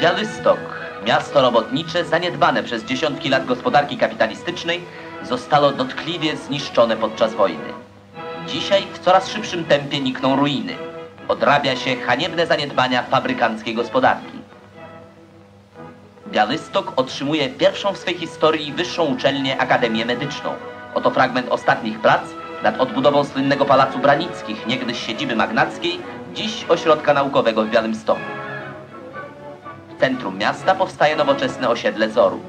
Białystok, miasto robotnicze zaniedbane przez dziesiątki lat gospodarki kapitalistycznej, zostało dotkliwie zniszczone podczas wojny. Dzisiaj w coraz szybszym tempie nikną ruiny. Odrabia się haniebne zaniedbania fabrykanckiej gospodarki. Białystok otrzymuje pierwszą w swej historii wyższą uczelnię Akademię Medyczną. Oto fragment ostatnich prac nad odbudową słynnego Pałacu Branickich, niegdyś siedziby magnackiej, dziś ośrodka naukowego w Białymstoku. W centrum miasta powstaje nowoczesne osiedle Zoru.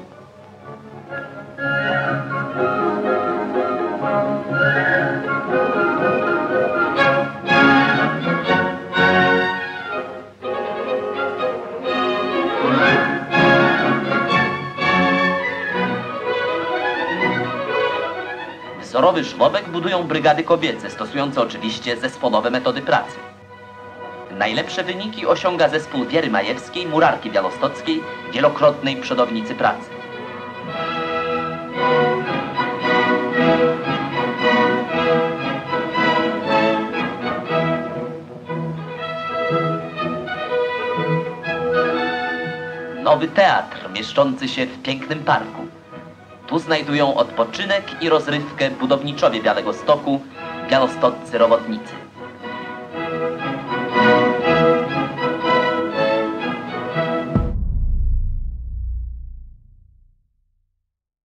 Wzorowy żłobek budują brygady kobiece, stosujące oczywiście zespołowe metody pracy. Najlepsze wyniki osiąga zespół Wiery Majewskiej, murarki białostockiej, wielokrotnej przodownicy pracy. Nowy teatr mieszczący się w pięknym parku. Tu znajdują odpoczynek i rozrywkę budowniczowie Białego Stoku, białostoccy robotnicy.